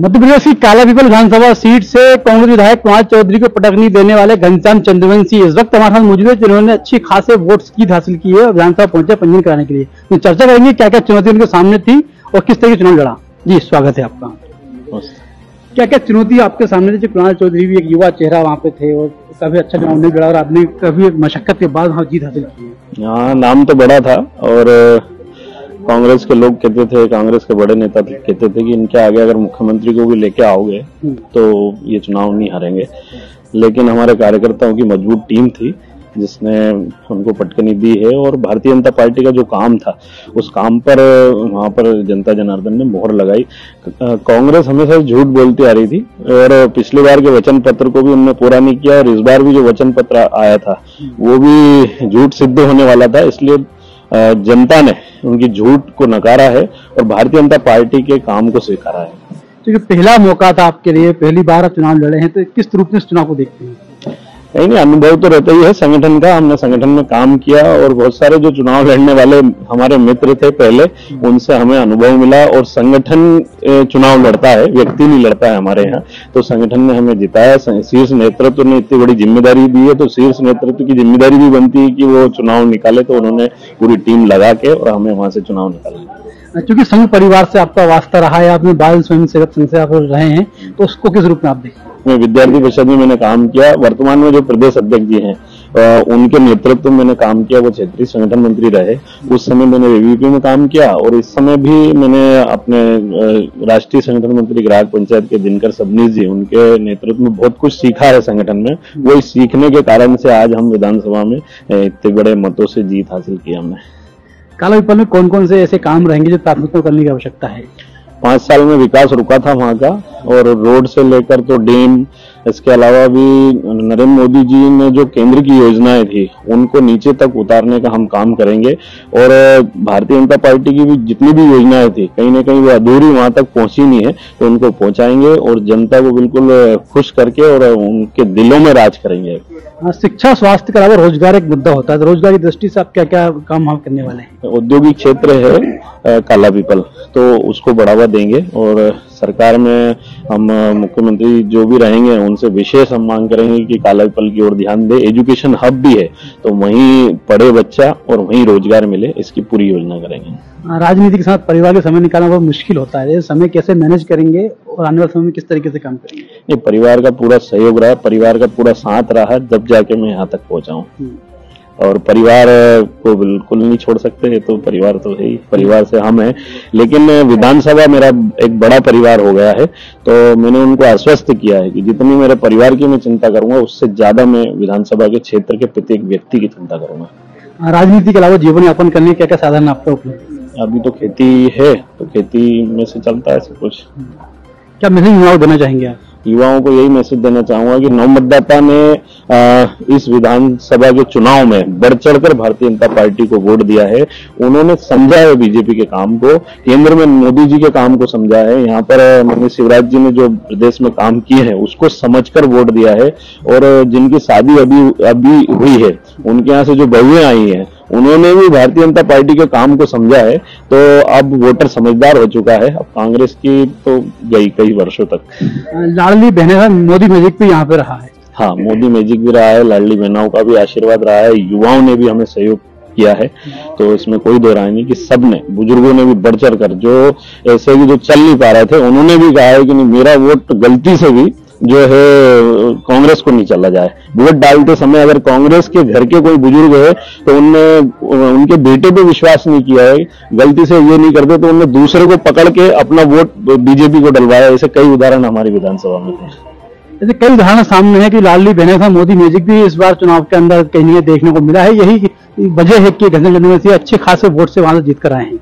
मध्य प्रदेश की काला पीपल विधानसभा सीट से कांग्रेस विधायक कुमार चौधरी को पटकनी देने वाले घनश्याम चंद्रवंशी इस वक्त हमारे साथ मौजूद है, जिन्होंने अच्छी खासे वोट जीत हासिल की है और विधानसभा पहुँचे पंजीयन कराने के लिए। तो चर्चा करेंगे क्या क्या चुनौती उनके सामने थी और किस तरह की चुनाव लड़ा। जी, स्वागत है आपका। क्या क्या चुनौती आपके सामने थी? कुमार चौधरी भी एक युवा चेहरा वहाँ पे थे और काफ़ी अच्छा चुनाव नहीं लड़ा और आपने काफ़ी मशक्कत के बाद वहाँ जीत हासिल की हाँ नाम तो बड़ा था और कांग्रेस के लोग कहते थे कांग्रेस के बड़े नेता कहते थे कि इनके आगे अगर मुख्यमंत्री को भी लेके आओगे हम्म। तो ये चुनाव नहीं हारेंगे। लेकिन हमारे कार्यकर्ताओं की मज़बूत टीम थी जिसने उनको पटकनी दी है और भारतीय जनता पार्टी का जो काम था उस काम पर वहाँ पर जनता जनार्दन ने मोहर लगाई। कांग्रेस हमेशा झूठ बोलती आ रही थी और पिछली बार के वचन पत्र को भी उन्होंने पूरा नहीं किया और इस बार भी जो वचन पत्र आया था वो भी झूठ सिद्ध होने वाला था इसलिए जनता ने उनकी झूठ को नकारा है और भारतीय जनता पार्टी के काम को स्वीकारा है। तो ये पहला मौका था आपके लिए, पहली बार आप चुनाव लड़े हैं तो किस रूप में इस चुनाव को देखते हैं? नहीं नहीं, अनुभव तो रहता ही है। संगठन का, हमने संगठन में काम किया और बहुत सारे जो चुनाव लड़ने वाले हमारे मित्र थे पहले, उनसे हमें अनुभव मिला और संगठन चुनाव लड़ता है, व्यक्ति नहीं लड़ता है हमारे यहाँ। तो संगठन ने हमें जिताया शीर्ष नेतृत्व ने इतनी बड़ी ज़िम्मेदारी दी है तो शीर्ष नेतृत्व की ज़िम्मेदारी भी बनती है कि वो चुनाव निकाले तो उन्होंने पूरी टीम लगा के और हमें वहाँ से चुनाव निकाला। क्योंकि संघ परिवार से आपका वास्ता रहा है, आपने बाल स्वयं सेवक संघ से आप रहे हैं तो उसको किस रूप में आप देखते हैं? मैं विद्यार्थी परिषद में मैंने काम किया। वर्तमान में जो प्रदेश अध्यक्ष जी हैं उनके नेतृत्व में मैंने काम किया। वो क्षेत्रीय संगठन मंत्री रहे। उस समय मैंने एबीपी में काम किया और इस समय भी मैंने अपने राष्ट्रीय संगठन मंत्री ग्राहक पंचायत के दिनकर सबनीस जी, उनके नेतृत्व में बहुत कुछ सीखा है संगठन में। वो इस सीखने के कारण से आज हम विधानसभा में इतने बड़े मतों से जीत हासिल की हमने। काला विपल में कौन कौन से ऐसे काम रहेंगे जो प्राथमिकता करने की आवश्यकता है? पाँच साल में विकास रुका था वहाँ का, और रोड से लेकर तो डेम, इसके अलावा भी नरेंद्र मोदी जी ने जो केंद्र की योजनाएँ थी, उनको नीचे तक उतारने का हम काम करेंगे। और भारतीय जनता पार्टी की भी जितनी भी योजनाएँ थी, कहीं ना कहीं वो अधूरी वहाँ तक पहुँची नहीं है तो उनको पहुंचाएँगे और जनता को बिल्कुल खुश करके और उनके दिलों में राज करेंगे। शिक्षा स्वास्थ्य के अलावा रोज़गार एक मुद्दा होता है। तो रोज़गार की दृष्टि से आप क्या क्या काम हम करने वाले हैं? औद्योगिक क्षेत्र है काला पीपल। तो उसको बढ़ावा देंगे और सरकार में हम मुख्यमंत्री जो भी रहेंगे उनसे विशेष हम मांग करेंगे कि काला पीपल की ओर ध्यान दे। एजुकेशन हब भी है तो वहीं पढ़े बच्चा और वहीं रोज़गार मिले इसकी पूरी योजना करेंगे। राजनीति के साथ परिवार के समय निकालना बहुत मुश्किल होता है। समय कैसे मैनेज करेंगे और आने वाले समय में किस तरीके से काम करेंगे? ये परिवार का पूरा सहयोग रहा परिवार का पूरा साथ रहा जब जाके मैं यहाँ तक पहुँचा हूँ हम्म। और परिवार को बिल्कुल नहीं छोड़ सकते तो परिवार तो है ही परिवार से हम हैं। लेकिन विधानसभा मेरा एक बड़ा परिवार हो गया है तो मैंने उनको आश्वस्त किया है कि जितनी मेरे परिवार की मैं चिंता करूँगा उससे ज़्यादा मैं विधानसभा के क्षेत्र के प्रत्येक व्यक्ति की चिंता करूँगा। राजनीति के अलावा जीवन यापन करने क्या क्या साधन आपका उपलब्ध? अभी तो खेती है तो खेती में से चलता है सब कुछ। क्या मैसेज युवाओं देना चाहेंगे आप? युवाओं को यही मैसेज देना चाहूँगा कि नव मतदाता ने आ, इस विधानसभा के चुनाव में बढ़ चढ़कर भारतीय जनता पार्टी को वोट दिया है। उन्होंने समझा है बीजेपी के काम को केंद्र में मोदी जी के काम को समझा है। यहाँ पर माननीय शिवराज जी ने जो प्रदेश में काम किए हैं उसको समझकर वोट दिया है। और जिनकी शादी अभी अभी हुई है उनके यहाँ से जो बहुएँ आई हैं उन्होंने भी भारतीय जनता पार्टी के काम को समझा है तो अब वोटर समझदार हो चुका है। अब कांग्रेस की तो गई कई वर्षों तक। लाडली बहने का मोदी मैजिक भी यहाँ पे रहा है। हाँ मोदी मैजिक भी रहा है लाडली बहनाओं का भी आशीर्वाद रहा है युवाओं ने भी हमें सहयोग किया है। तो इसमें कोई दो राय नहीं कि सबने बुज़ुर्गों ने भी बढ़ चढ़ कर जो ऐसे भी जो चल नहीं पा रहे थे उन्होंने भी कहा है कि नहीं मेरा वोट गलती से भी जो है, कांग्रेस को नहीं चला जाए। वोट डालते समय अगर कांग्रेस के घर के कोई बुज़ुर्ग है तो उनने, उनके बेटे पे विश्वास नहीं किया है। गलती से ये नहीं करते तो उनने दूसरे को पकड़ के अपना वोट बीजेपी को डलवाया। ऐसे कई उदाहरण हमारी विधानसभा में थे। ऐसे कई उदाहरण सामने है कि लाडली बहने मोदी म्यूज़िक भी इस बार चुनाव के अंदर कहीं देखने को मिला है। यही वजह है कि घनश्याम चंद्रवंशी अच्छे खासे वोट से वहाँ से जीत कर आए हैं।